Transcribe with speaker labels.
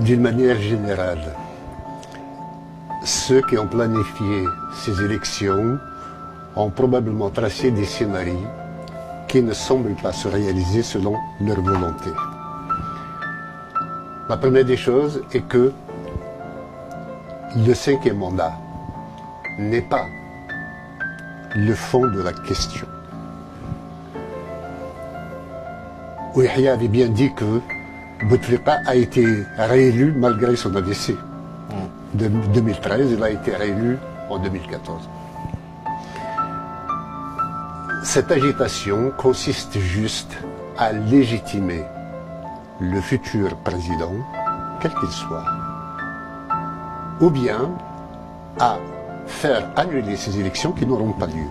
Speaker 1: d'une manière générale, ceux qui ont planifié ces élections ont probablement tracé des scénarios qui ne semblent pas se réaliser selon leur volonté. La première des choses est que le cinquième mandat n'est pas le fond de la question. Ouihia avait bien dit que Bouteflika a été réélu malgré son AVC. De 2013, il a été réélu en 2014. Cette agitation consiste juste à légitimer le futur président, quel qu'il soit, ou bien à faire annuler ces élections qui n'auront pas lieu.